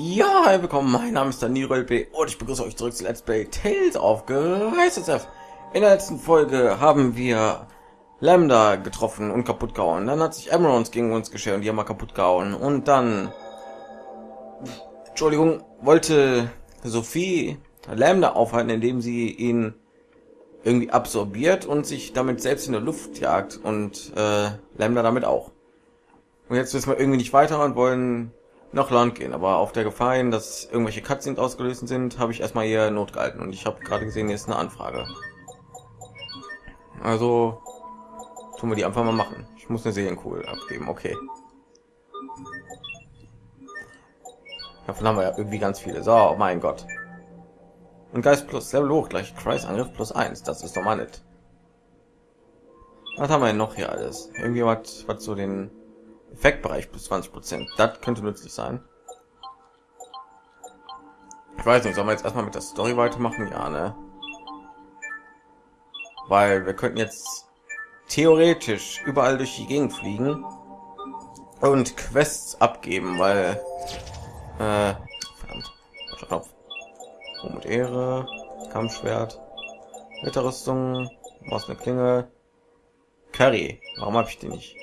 Ja, hi, willkommen, mein Name ist Daniel B. und ich begrüße euch zurück zu Let's Play Tales of Geistesf. In der letzten Folge haben wir Lambda getroffen und kaputt gehauen. Dann hat sich Emeralds gegen uns geschert und die haben wir kaputt gehauen. Und dann, Entschuldigung, wollte Sophie Lambda aufhalten, indem sie ihn irgendwie absorbiert und sich damit selbst in der Luft jagt und äh, Lambda damit auch. Und jetzt wissen wir irgendwie nicht weiter und wollen nach Land gehen, aber auf der Gefahr hin, dass irgendwelche Cutscenes ausgelöst sind, habe ich erstmal hier Not gehalten und ich habe gerade gesehen, hier ist eine Anfrage. Also tun wir die einfach mal machen. Ich muss eine Seelenkugel abgeben, okay. Davon haben wir ja irgendwie ganz viele. So, oh mein Gott. Und Geist plus Level hoch gleich Kreis plus eins. Das ist doch mal nicht. Was haben wir denn noch hier alles? Irgendwie was, was so den Effektbereich bis 20 Prozent. Das könnte nützlich sein. Ich weiß nicht, sollen wir jetzt erstmal mit der Story weitermachen? Ja, ne? Weil wir könnten jetzt theoretisch überall durch die Gegend fliegen und Quests abgeben, weil äh, verdammt, Knopf. Oh, mit Ehre, Kampfschwert, Ritterrüstung, was eine Klinge, Curry. Warum habe ich die nicht?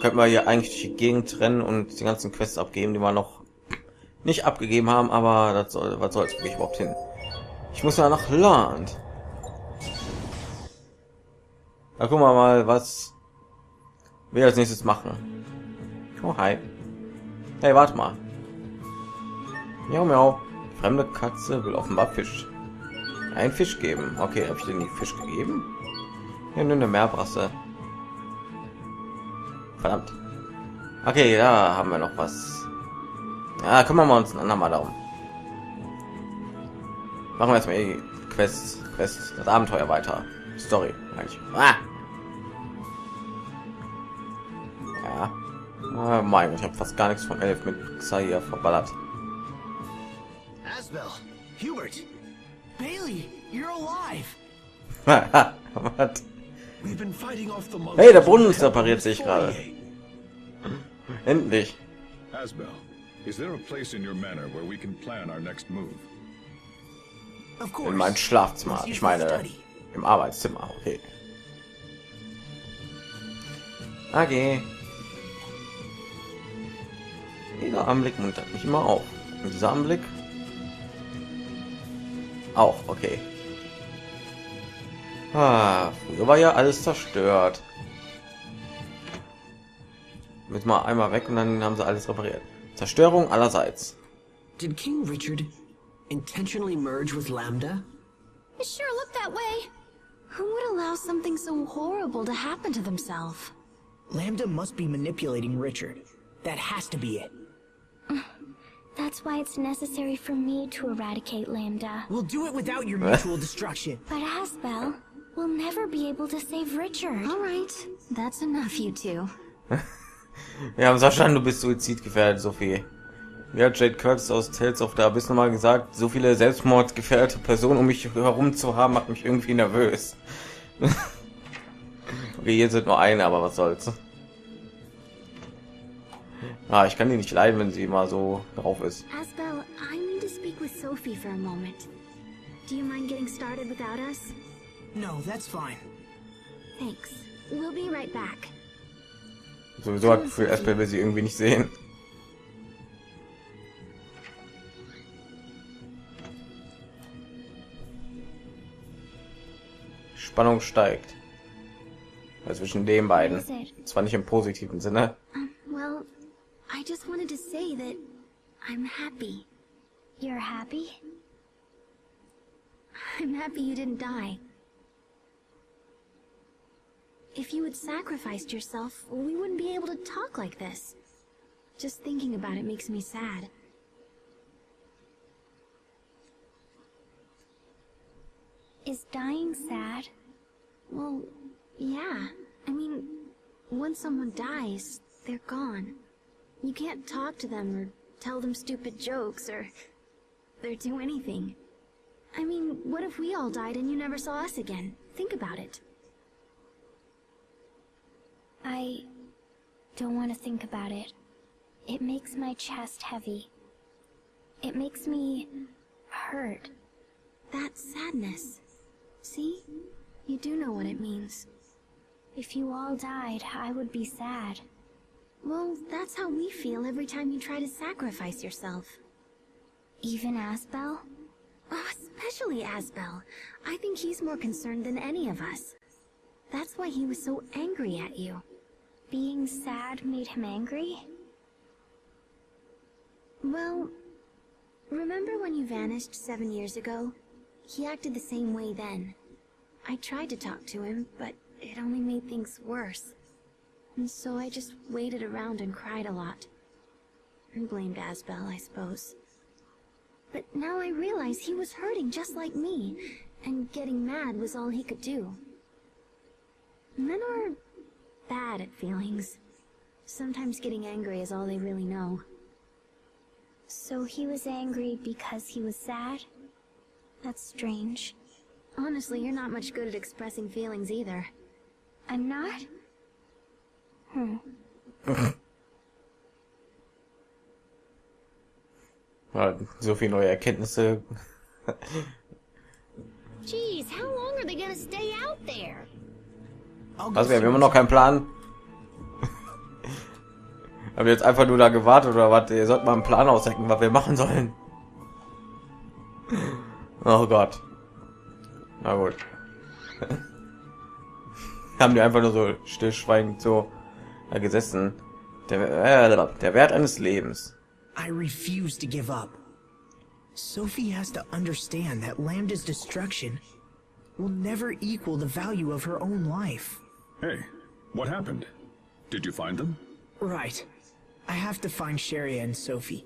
Könnten wir hier eigentlich die Gegend trennen und die ganzen Quests abgeben, die wir noch nicht abgegeben haben, aber das soll, was soll es überhaupt hin? Ich muss ja nach Land. Da gucken wir mal, was wir als nächstes machen. Oh, hi. Hey, warte mal. Miau, miau. Fremde Katze will offenbar Fisch. Ein Fisch geben. Okay, habe ich den die Fisch gegeben? Ja, nur eine Meerbrasse. Verdammt. Okay, da haben wir noch was. Ja, kümmern wir uns ein andermal darum. Machen wir jetzt mal die Quest, Quest, das Abenteuer weiter. Story eigentlich. Ah! Ja. Oh mein, ich habe fast gar nichts von elf mit Xayah verballert. Asbel, Hubert, Bailey, you're alive. Hey, der Brunnen ist repariert sich gerade. Endlich. Asbel, is there a place in your manor where we can plan our next move? In mein Schlafzimmer. Ich meine, im Arbeitszimmer. Okay. Okay. Dieser Anblick muntert mich immer auf. Und dieser Anblick auch. Okay. Ah, früher war ja alles zerstört. Müssen wir einmal weg und dann haben sie alles repariert. Zerstörung allerseits. Did King Richard intentionally merge with Lambda? It sure looked that way. Who would allow something so horrible to happen to themselves? Lambda must be manipulating Richard. That has to be it. That's why it's necessary for me to eradicate Lambda. We'll do it without your mutual destruction. But Asbel will never be able to save Richard. All right, that's enough, you two. Wir haben verstanden, du bist suizidgefährdet, Sophie. Hat Jade Curtis aus Tales of the Abyss nochmal gesagt, so viele selbstmordgefährdete Personen um mich herum zu haben, macht mich irgendwie nervös. okay, hier sind nur eine, aber was soll's. Ah, ich kann die nicht leiden, wenn sie mal so drauf ist. Asbel, I need to speak with Sophie for a moment. Do you mind getting started without us? No, that's fine. Thanks. We'll be right back. Sowieso hat für Esper will sie irgendwie nicht sehen. Spannung steigt. Also zwischen den beiden. Zwar nicht im positiven Sinne. Um, well, I just wanted to say that I'm happy. You're happy? I'm happy you didn't die. If you had sacrificed yourself, we wouldn't be able to talk like this. Just thinking about it makes me sad. Is dying sad? Well, yeah. I mean, once someone dies, they're gone. You can't talk to them or tell them stupid jokes or... or do anything. I mean, what if we all died and you never saw us again? Think about it. I don't want to think about it. It makes my chest heavy. It makes me hurt. That's sadness. See? You do know what it means. If you all died, I would be sad. Well, that's how we feel every time you try to sacrifice yourself. Even Asbel? Oh, especially Asbel. I think he's more concerned than any of us. That's why he was so angry at you. Being sad made him angry? Well, remember when you vanished seven years ago? He acted the same way then. I tried to talk to him, but it only made things worse. And so I just waited around and cried a lot. And blamed Asbel, I suppose. But now I realize he was hurting just like me, and getting mad was all he could do. Men are bad at feelings. Sometimes getting angry is all they really know. So he was angry because he was sad? That's strange. Honestly, you're not much good at expressing feelings either. I'm not? Hmm. So viele neue Erkenntnisse. Jeez, how long are they gonna stay out there? Was, wir haben immer noch keinen Plan. haben wir jetzt einfach nur da gewartet oder was? Ihr sollt mal einen Plan ausdenken, was wir machen sollen. Oh Gott. Na gut. haben die einfach nur so stillschweigend so da gesessen. Der, äh, der Wert eines Lebens. I refuse to give up. Sophie has to understand that Lambda's destruction will never equal the value of her own life. Hey, what happened? Did you find them? Right. I have to find Cheria and Sophie.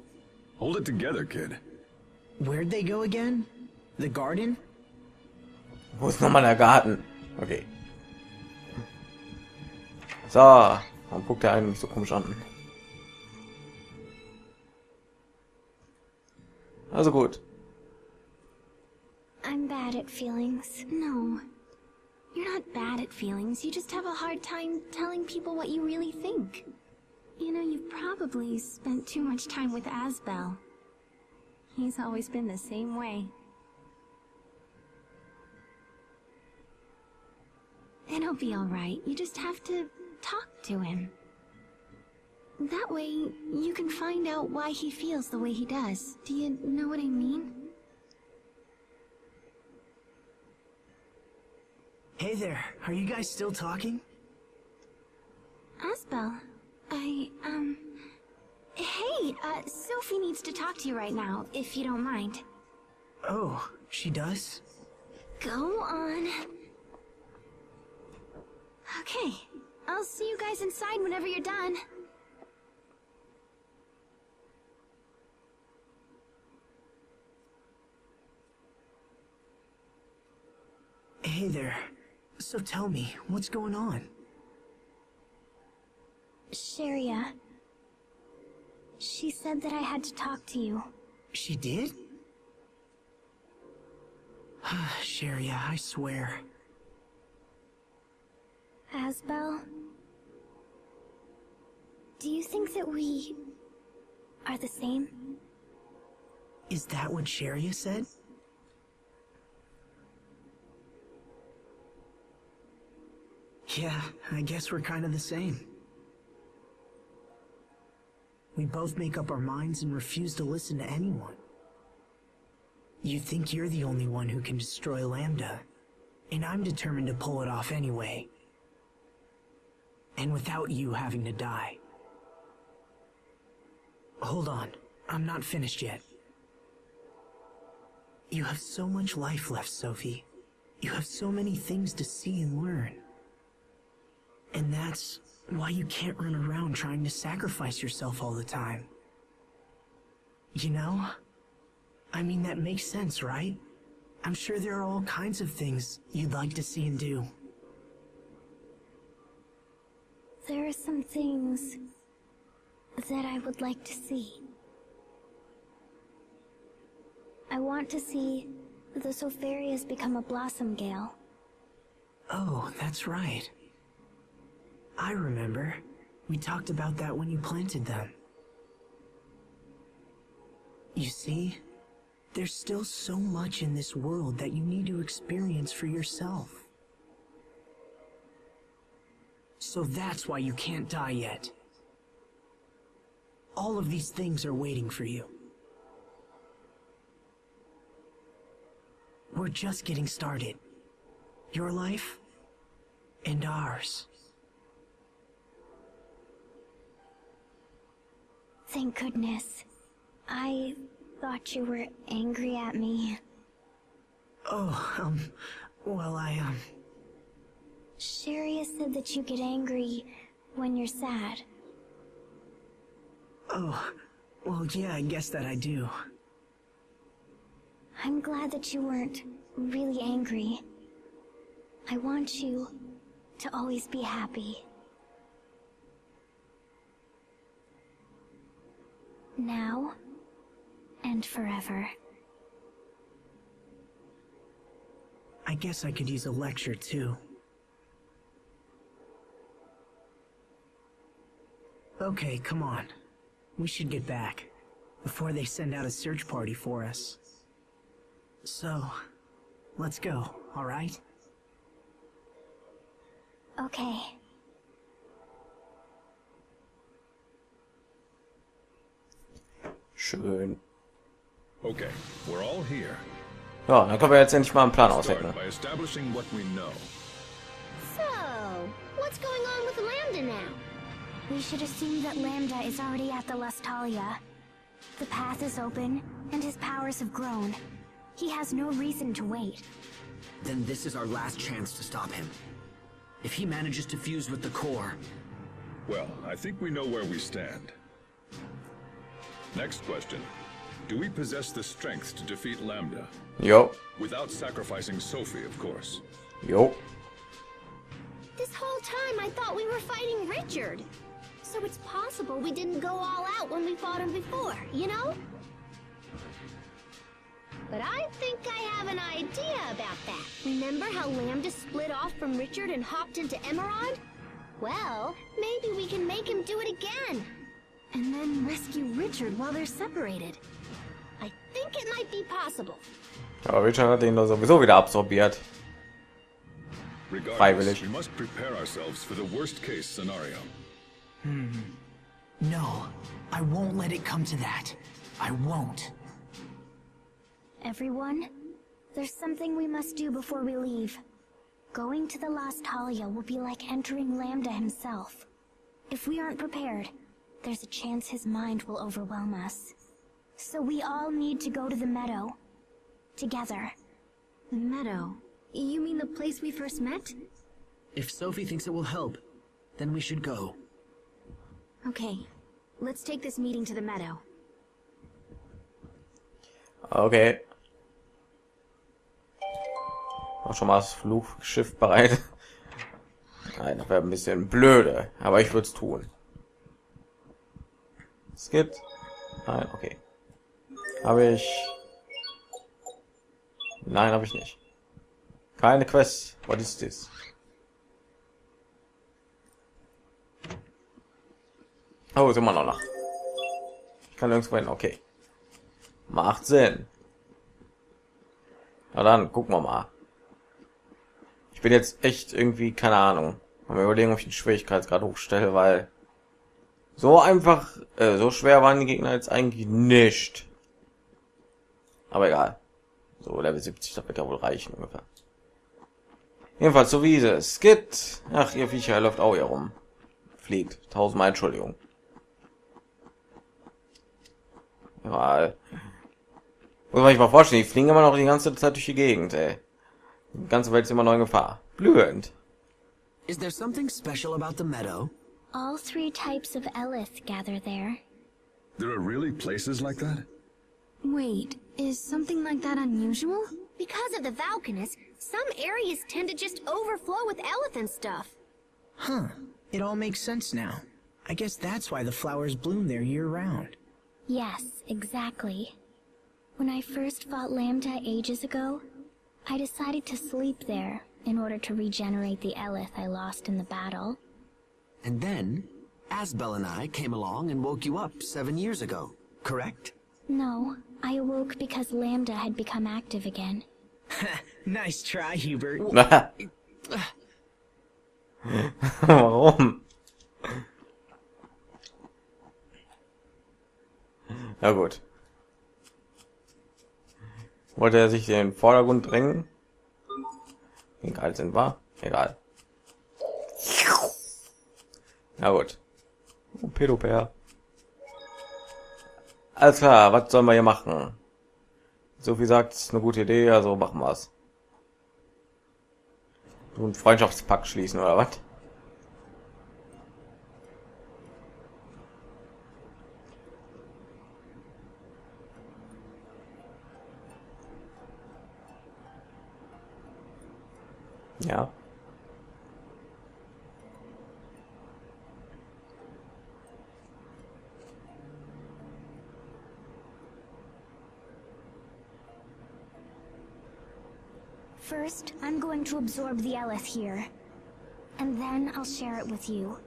Hold it together, kid. Where'd they go again? The garden? Wo ist nochmal der Garten? Okay. So, warum guckt der eigentlich so komisch an? Also gut. I'm bad at feelings. No. You're not bad at feelings, you just have a hard time telling people what you really think. You know, you've probably spent too much time with Asbel. He's always been the same way. It'll be alright, you just have to talk to him. That way, you can find out why he feels the way he does. Do you know what I mean? Hey there, are you guys still talking? Asbel, I, um... Hey, uh, Sophie needs to talk to you right now, if you don't mind. Oh, she does? Go on. Okay, I'll see you guys inside whenever you're done. Hey there. So tell me, what's going on? Cheria. She said that I had to talk to you. She did? Cheria, I swear. Asbel? Do you think that we... are the same? Is that what Cheria said? Yeah, I guess we're kind of the same. We both make up our minds and refuse to listen to anyone. You think you're the only one who can destroy Lambda, and I'm determined to pull it off anyway. And without you having to die. Hold on, I'm not finished yet. You have so much life left, Sophie. You have so many things to see and learn. And that's why you can't run around trying to sacrifice yourself all the time. You know? I mean, that makes sense, right? I'm sure there are all kinds of things you'd like to see and do. There are some things that I would like to see. I want to see the sopherias become a Blossom Gale. Oh, that's right. I remember. We talked about that when you planted them. You see, there's still so much in this world that you need to experience for yourself. So that's why you can't die yet. All of these things are waiting for you. We're just getting started. Your life and ours. Thank goodness. I thought you were angry at me. Oh, um, well, I, um, Cheria said that you get angry when you're sad. oh, well, yeah, I guess that I do. I'm glad that you weren't really angry. I want you to always be happy. Now and forever. I guess I could use a lecture too. Okay, come on. We should get back before they send out a search party for us. So, let's go, alright? Okay. Schön. Okay, we're all here. Ja, dann können wir jetzt endlich mal einen Plan Start aushecken. by we. So, what's going on with Lambda now? We should assume that Lambda is already at the Lastalia. The path is open, and his powers have grown. He has no reason to wait. Then this is our last chance to stop him. If he manages to fuse with the core, Well, I think we know where we stand. Next question. Do we possess the strength to defeat Lambda? Jo, Without sacrificing Sophie, of course. jo. This whole time I thought we were fighting Richard. So it's possible we didn't go all out when we fought him before, you know? But I think I have an idea about that. Remember how Lambda split off from Richard and hopped into Emeraude? Well, maybe we can make him do it again. And then rescue Richard while they're separated. I think it might be possible. Aber Richard hat ihn doch sowieso wieder absorbiert. Regardless, Freiwillig. we must prepare ourselves for the worst case scenario. Hmm. No, I won't let it come to that. I won't. Everyone, there's something we must do before we leave. Going to the Lastalia will be like entering Lambda himself. If we aren't prepared, there's a chance his mind will overwhelm us. So we all need to go to the meadow. Together. The meadow? You mean the place we first met? if Sophie thinks it will help, then we should go. Okay. Let's take this meeting to the meadow. Okay. Auch schon mal das Flugschiff bereit. Nein, das wäre ein bisschen blöde, aber ich würde es tun. Skip. Nein, okay. Habe ich. Nein, habe ich nicht. Keine Quest. What is this? Oh, ist immer noch nach. Ich kann nirgendwo hin. Okay. Macht Sinn. Na dann, gucken wir mal. Ich bin jetzt echt irgendwie, keine Ahnung. Mal überlegen, ob ich den Schwierigkeitsgrad hochstelle, weil so einfach, äh, so schwer waren die Gegner jetzt eigentlich nicht. Aber egal. So, Level 70, das wird ja wohl reichen ungefähr. Jedenfalls so wie es Skit. Ach, ihr Viecher läuft auch hier rum. Fliegt. Tausendmal Entschuldigung. Ja, muss man sich mal vorstellen, die fliegen immer noch die ganze Zeit durch die Gegend, ey. Die ganze Welt ist immer noch in Gefahr. Blühend. Is there something special about the meadow? All three types of eleth gather there. There are really places like that? Wait, is something like that unusual? Because of the valkines, some areas tend to just overflow with elephant stuff. Huh. It all makes sense now. I guess that's why the flowers bloom there year round. Yes, exactly. When I first fought Lambda ages ago, I decided to sleep there in order to regenerate the eleth I lost in the battle. And then, Asbel and I came along and woke you up seven years ago, correct? No, I awoke because Lambda had become active again. Nice try, Hubert. Warum? Na gut. Wollte er sich in den Vordergrund drängen? Egal sind war? Egal. Na gut. Oh, Pedopär. Alles klar, was sollen wir hier machen? So wie sagt, ist eine gute Idee, also machen wir's. So einen Freundschaftspakt schließen oder was? Ja. First, I'm going to absorb the eleth here. And then I'll share it with you.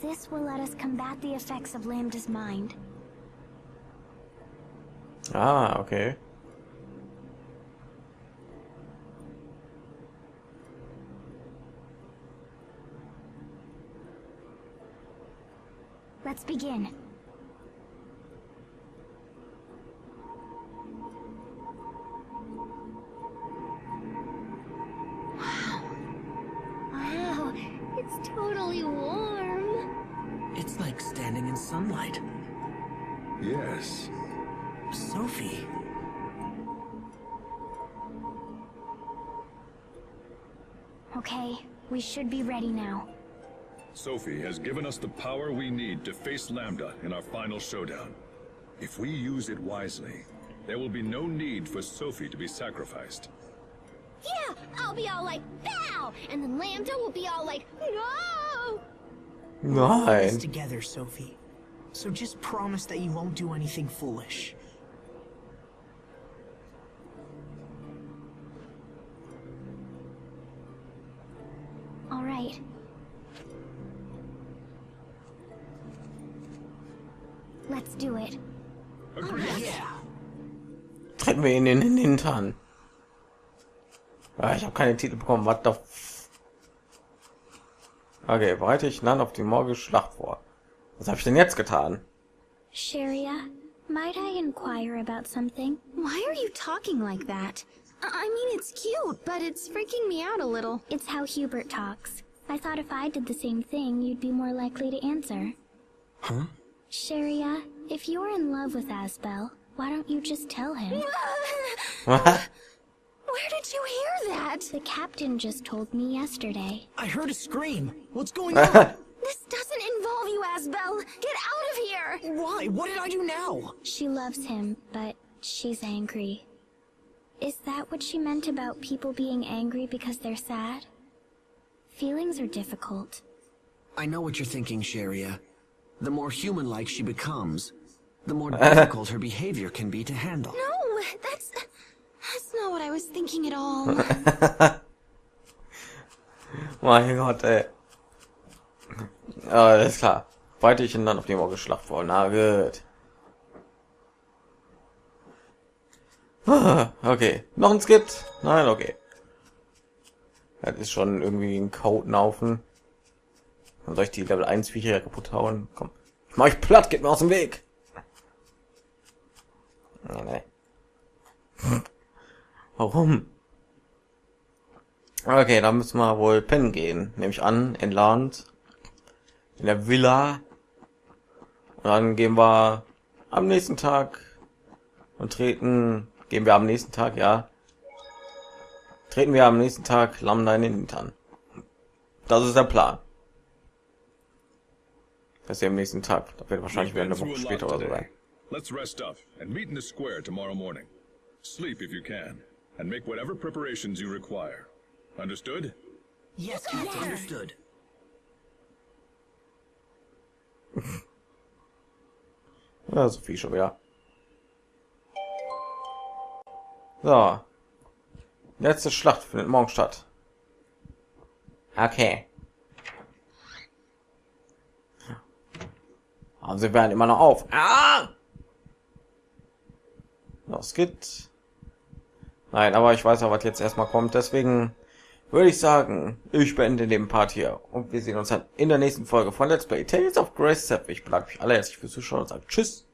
This will let us combat the effects of Lambda's mind. Ah, okay. Let's begin. Okay, we should be ready now. Sophie has given us the power we need to face Lambda in our final showdown. If we use it wisely, there will be no need for Sophie to be sacrificed. Yeah, I'll be all like, bow! And then Lambda will be all like, no! Nice. Nein. together, Sophie. So just promise that you won't do anything foolish. All right. Let's do it. Agreed. Treten wir ihn in den Hintern. Ah, ich habe keine Titel bekommen. Was doch. Okay, bereite ich dann auf die morgige Schlacht vor. Was habe ich denn jetzt getan? Cheria, might I inquire about something? Why are you talking like that? I I mean, it's cute, but it's freaking me out a little. It's how Hubert talks. I thought if I did the same thing, you'd be more likely to answer. Huh? Cheria, if you're in love with Asbel, why don't you just tell him? Was? Where did you hear that? The captain just told me yesterday. I heard a scream. What's going on? This doesn't involve you, Asbel. Get out of here! Why? What did I do now? She loves him, but she's angry. Is that what she meant about people being angry because they're sad? Feelings are difficult. I know what you're thinking, Cheria. The more human-like she becomes, the more difficult her behavior can be to handle. No, that's... That's not what I was thinking at all. mein Gott, ey. Alles klar. Bereite ich ihn dann auf die morgige Schlacht vor. Na gut. Ah, Okay. Noch ein Skit? Nein, okay. Das ist schon irgendwie ein Codenaufen. Dann soll ich die Level 1 Viecher kaputt hauen? Komm. Ich mach euch platt, geht mir aus dem Weg. Nee, nee. Warum? Okay, dann müssen wir wohl pennen gehen. Nehme ich an, in Land. In der Villa. Und dann gehen wir am nächsten Tag und treten, gehen wir am nächsten Tag, ja. Treten wir am nächsten Tag Lambda in den Hintern. Das ist der Plan. Das ist ja am nächsten Tag. Das wird wahrscheinlich wieder eine Woche später oder so sein. Let's rest up and meet in the square tomorrow morning. Sleep if you can, and make whatever preparations you require. Understood? Yes, Captain. Understood. Ja, Sophie schon wieder. So. Letzte Schlacht findet morgen statt. Okay. Aber sie werden immer noch auf. Ah! Noch Skit. Nein, aber ich weiß auch, was jetzt erstmal kommt. Deswegen würde ich sagen, ich beende den Part hier und wir sehen uns dann in der nächsten Folge von Let's Play Tales of Grace. Ich bedanke mich alle herzlich fürs Zuschauen und sage Tschüss.